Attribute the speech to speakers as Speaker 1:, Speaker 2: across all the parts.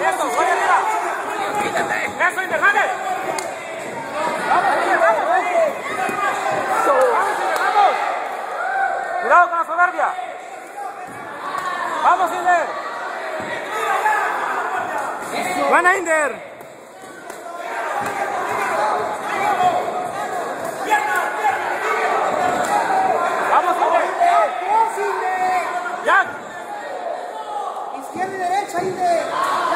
Speaker 1: Eso, voy arriba. Eso. Vamos, Inder, vamos. Vamos, Inder, vamos. Cuidado con la soberbia. Vamos, Inder.
Speaker 2: Buena, Inder.
Speaker 3: Izquierda y derecha, Inde.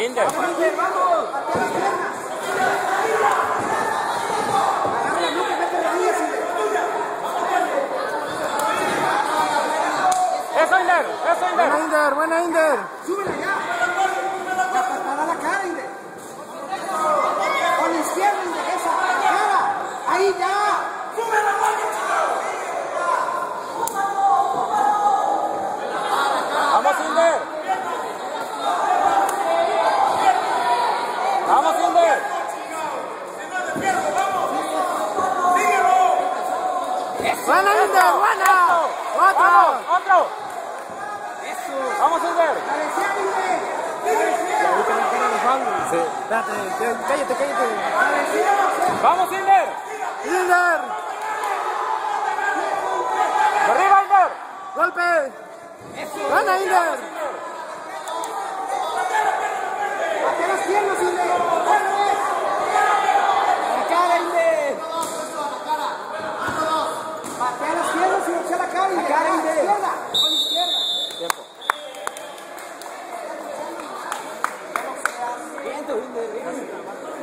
Speaker 3: Patea.
Speaker 1: Inder.
Speaker 3: Inde, vamos. Inde.
Speaker 1: Eso, Inder. Eso,
Speaker 2: Buena,
Speaker 1: Inder.
Speaker 2: Inder, buena, Inder.
Speaker 3: Súbela ya. La patada a la cara, Inde. Con la izquierda, Inde. Esa. Ahí ya.
Speaker 1: Vamos, Inder.
Speaker 2: Buena, Inder, buena. Otro.
Speaker 1: Vamos, otro. Vamos, Inder.
Speaker 3: Cabecea, Inde.
Speaker 2: Sí, espérate, cállate, cállate.
Speaker 1: Vamos, Inder.
Speaker 2: Inder,
Speaker 1: Arriba, Inder.
Speaker 2: golpe. Buena, Inder.
Speaker 3: Patea las piernas, Inde. Otra vez.
Speaker 2: La cara, Inder.
Speaker 3: Patea las piernas y boxea la cara, Inde.
Speaker 2: cara,
Speaker 3: Ya,
Speaker 2: Inde.
Speaker 3: Izquierda. Con izquierda.
Speaker 1: Tiempo.
Speaker 2: Viento.